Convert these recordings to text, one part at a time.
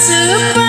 Super.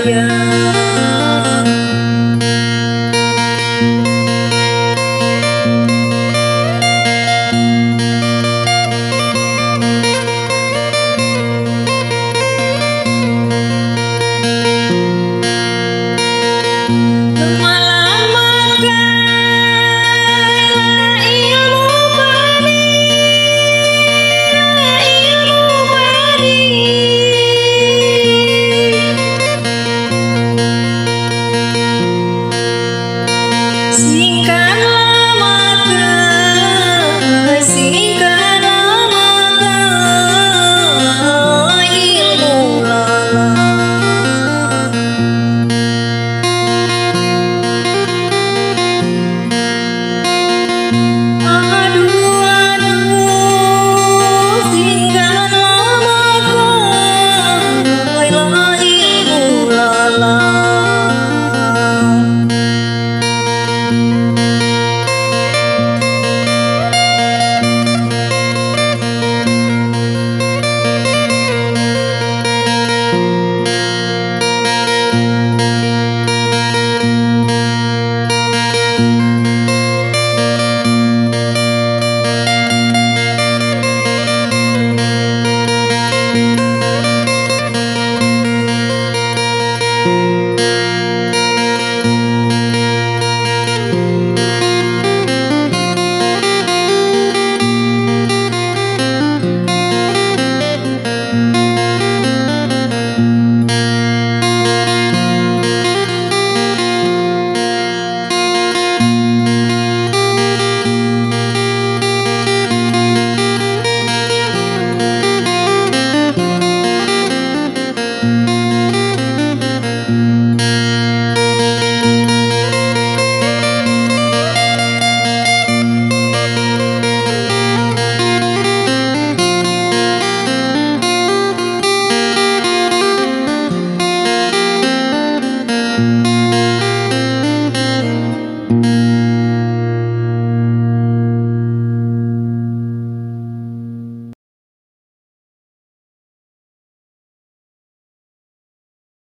Singkanlah